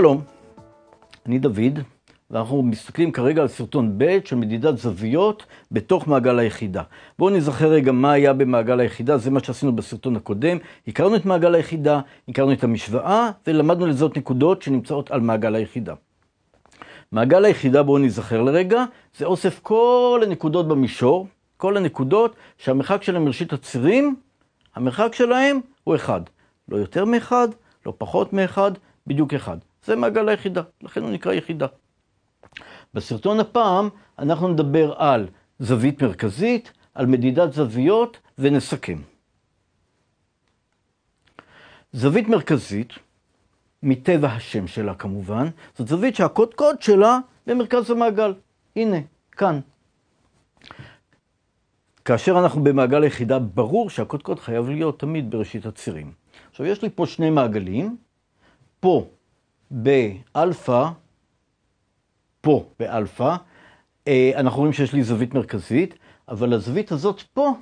שלום, אני דוד, ואנחנו מסתכלים כרגע על סרטון ב' של מדידת זוויות בתוך מעגל היחידה. בואו נזכר רגע מה היה במעגל היחידה, זה מה שעשינו בסרטון הקודם. הכרנו את מעגל היחידה, הכרנו את המשוואה, ולמדנו לזאת נקודות שנמצאות על מעגל היחידה. מעגל היחידה, בואו נזכר לרגע, זה אוסף כל הנקודות במישור, כל הנקודות שהמרחק שלהם מראשית הצירים, המרחק שלהם הוא אחד. לא יותר מאחד, לא פחות מאחד, בדיוק אחד. זה מעגל היחידה, לכן הוא נקרא יחידה. בסרטון הפעם אנחנו נדבר על זווית מרכזית, על מדידת זוויות ונסכם. זווית מרכזית, מטבע השם שלה כמובן, זאת זווית שהקודקוד שלה במרכז המעגל. הנה, כאן. כאשר אנחנו במעגל היחידה, ברור שהקודקוד חייב להיות תמיד בראשית הצירים. עכשיו, יש לי פה שני מעגלים. פה באלפא, פה באלפא, אה, אנחנו רואים שיש לי זווית מרכזית, אבל הזווית הזאת פה,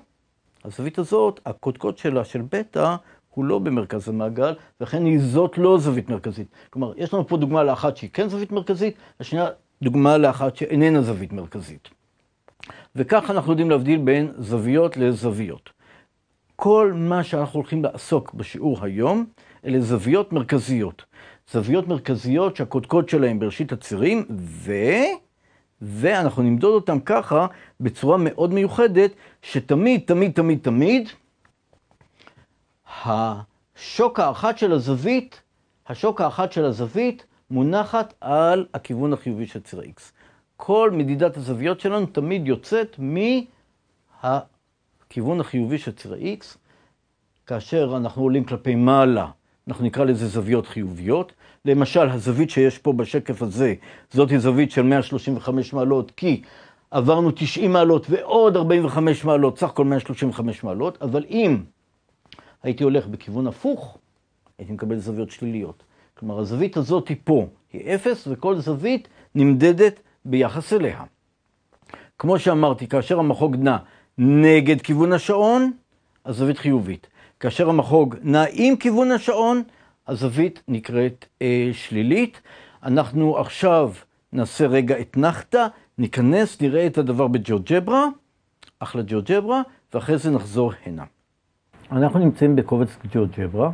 הזווית הזאת, הקודקוד שלה של בטא, הוא לא במרכז המעגל, ולכן היא זאת לא זווית מרכזית. כלומר, יש לנו פה דוגמה לאחת שהיא כן זווית מרכזית, השנייה דוגמה לאחת שאיננה זווית מרכזית. וכך אנחנו יודעים להבדיל בין זוויות לזוויות. כל מה שאנחנו הולכים לעסוק בשיעור היום, אלה זוויות מרכזיות. זוויות מרכזיות שהקודקוד שלהם בראשית הצירים, ו... ואנחנו נמדוד אותם ככה בצורה מאוד מיוחדת, שתמיד, תמיד, תמיד, תמיד, השוק האחת של הזווית, השוק האחת של הזווית מונחת על הכיוון החיובי של ציר ה-X. כל מדידת הזוויות שלנו תמיד יוצאת מהכיוון החיובי של ציר ה-X, כאשר אנחנו עולים כלפי מעלה, אנחנו נקרא לזה זוויות חיוביות. למשל, הזווית שיש פה בשקף הזה, זאת זווית של 135 מעלות, כי עברנו 90 מעלות ועוד 45 מעלות, סך הכל 135 מעלות, אבל אם הייתי הולך בכיוון הפוך, הייתי מקבל זוויות שליליות. כלומר, הזווית הזאת היא פה, היא אפס, וכל זווית נמדדת ביחס אליה. כמו שאמרתי, כאשר המחוג נע נגד כיוון השעון, הזווית חיובית. כאשר המחוג נע עם כיוון השעון, הזווית נקראת אה, שלילית. אנחנו עכשיו נעשה רגע אתנחתא, ניכנס, נראה את הדבר בג'אוג'ברה, אחלה ג'אוג'ברה, ואחרי זה נחזור הנה. אנחנו נמצאים בקובץ ג'אוג'ברה,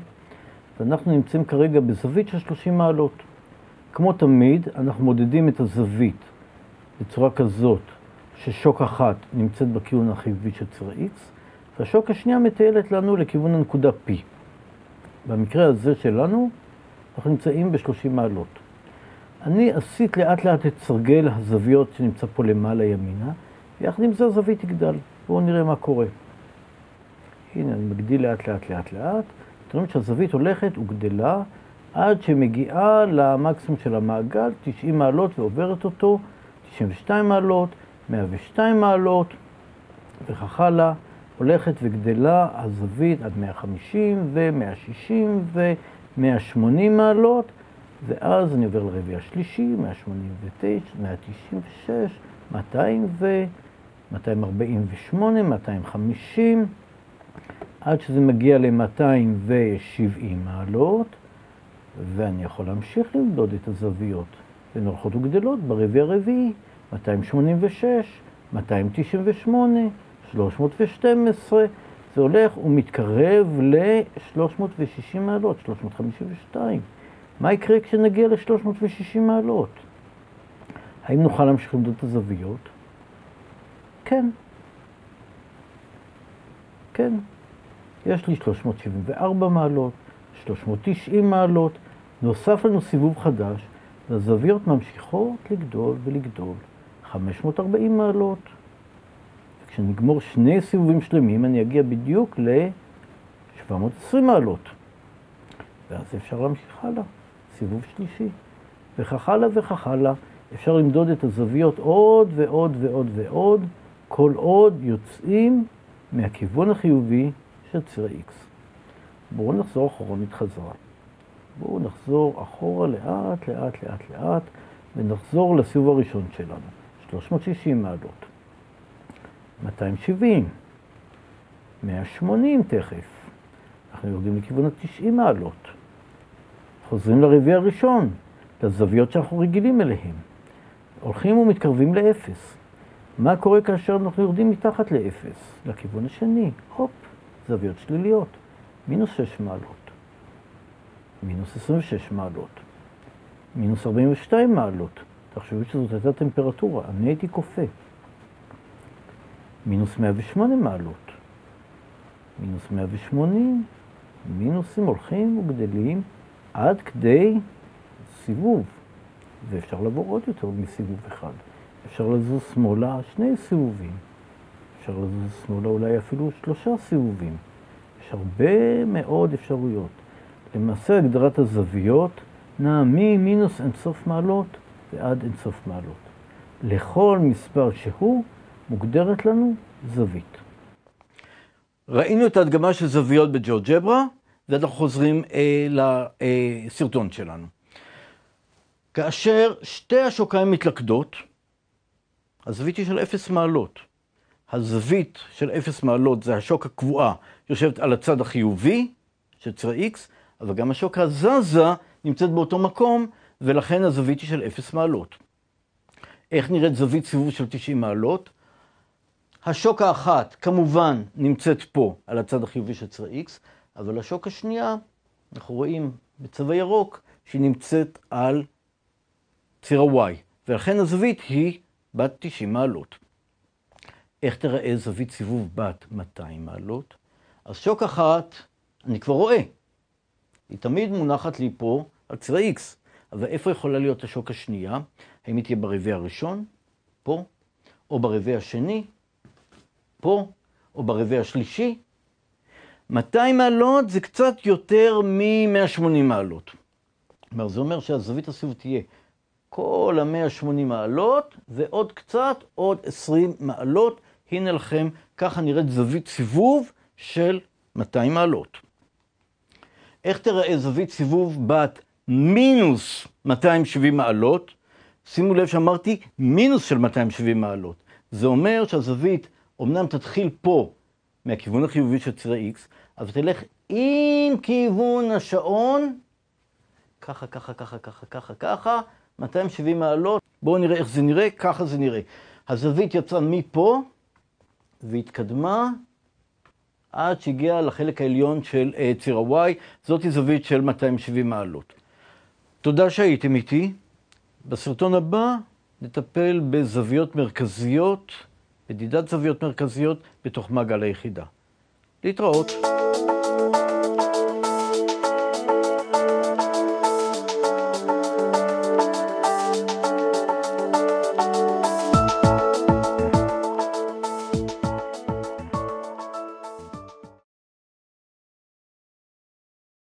ואנחנו נמצאים כרגע בזווית של 30 מעלות. כמו תמיד, אנחנו מודדים את הזווית בצורה כזאת ששוק אחת נמצאת בכיוון החיובי של ציר X, והשוק השנייה מטיילת לנו לכיוון הנקודה P. במקרה הזה שלנו, אנחנו נמצאים ב-30 מעלות. אני אסיט לאט לאט את סרגל הזוויות שנמצא פה למעלה ימינה, ויחד עם זה הזווית תגדל. בואו נראה מה קורה. הנה, אני מגדיל לאט לאט לאט לאט. אתם רואים שהזווית הולכת וגדלה עד שמגיעה למקסימום של המעגל, 90 מעלות ועוברת אותו, 92 מעלות, 102 מעלות וכך הלאה. הולכת וגדלה הזווית עד 150 ו-160 ו-180 מעלות, ואז אני עובר לרביע השלישי, 189, 196, 200 ו... 248, 250, עד שזה מגיע ל-270 מעלות, ואני יכול להמשיך למדוד את הזוויות. הן הולכות וגדלות ברביע הרביעי, 286, 298, 312, זה הולך ומתקרב ל-360 מעלות, 352. מה יקרה כשנגיע ל-360 מעלות? האם נוכל להמשיך למדוד את הזוויות? כן. כן. יש לי 374 מעלות, 390 מעלות, נוסף לנו סיבוב חדש, והזוויות ממשיכות לגדול ולגדול. 540 מעלות. כשנגמור שני סיבובים שלמים, אני אגיע בדיוק ל-720 מעלות. ואז אפשר להמשיך הלאה, סיבוב שלישי. וכך הלאה וכך הלאה. אפשר למדוד את הזוויות עוד ועוד ועוד ועוד, כל עוד יוצאים מהכיוון החיובי של ציר ה-X. בואו נחזור אחורנית חזרה. בואו נחזור אחורה לאט, לאט, לאט, לאט, ונחזור לסיבוב הראשון שלנו, 360 מעלות. 270, 180 תכף. אנחנו יורדים לכיוון ה-90 מעלות. חוזרים לרביע הראשון, לזוויות שאנחנו רגילים אליהן. הולכים ומתקרבים לאפס. מה קורה כאשר אנחנו יורדים מתחת לאפס? לכיוון השני, הופ, זוויות שליליות, מינוס 6 מעלות, מינוס 26 מעלות, מינוס 42 מעלות. תחשבו שזאת הייתה טמפרטורה, אני הייתי קופא. מינוס 108 מעלות, מינוס 180, מינוסים הולכים וגדלים עד כדי סיבוב, ואפשר לעבור עוד יותר מסיבוב אחד. אפשר לזוז שמאלה שני סיבובים, אפשר לזוז שמאלה אולי אפילו שלושה סיבובים. יש הרבה מאוד אפשרויות. למעשה הגדרת הזוויות נעה ממינוס אינסוף מעלות ועד אינסוף מעלות. לכל מספר שהוא מוגדרת לנו זווית. ראינו את ההדגמה של זוויות בג'אוג'ברה, ואנחנו חוזרים אה, לסרטון שלנו. כאשר שתי השוקיים מתלכדות, הזווית היא של אפס מעלות. הזווית של אפס מעלות זה השוק הקבועה, יושבת על הצד החיובי של ציר X, אבל גם השוק הזזה נמצאת באותו מקום, ולכן הזווית היא של אפס מעלות. איך נראית זווית סיבוב של 90 מעלות? השוק האחת כמובן נמצאת פה, על הצד החיובי של ציר X, אבל השוק השנייה, אנחנו רואים בצבע ירוק, שהיא נמצאת על ציר ה-Y, ולכן הזווית היא בת 90 מעלות. איך תראה זווית סיבוב בת 200 מעלות? אז שוק אחת, אני כבר רואה. היא תמיד מונחת לי פה על ציר ה-X. אבל איפה יכולה להיות השוק השנייה? האם היא תהיה ברבעי הראשון? פה? או ברבעי השני? פה? או ברבעי השלישי? 200 מעלות זה קצת יותר מ-180 מעלות. כלומר, זה אומר שהזווית הסיבוב תהיה כל ה-180 מעלות, ועוד קצת, עוד 20 מעלות. הנה לכם, ככה נראית זווית סיבוב של 200 מעלות. איך תראה זווית סיבוב בת מינוס 270 מעלות? שימו לב שאמרתי מינוס של 270 מעלות. זה אומר שהזווית אמנם תתחיל פה, מהכיוון החיובי של ציר ה-X, אבל תלך עם כיוון השעון, ככה, ככה, ככה, ככה, ככה, ככה, 270 מעלות. בואו נראה איך זה נראה, ככה זה נראה. הזווית יצאה מפה והתקדמה עד שהגיעה לחלק העליון של uh, ציר ה-Y. זאתי זווית של 270 מעלות. תודה שהייתם איתי. בסרטון הבא נטפל בזוויות מרכזיות, מדידת זוויות מרכזיות בתוך מעגל היחידה. להתראות.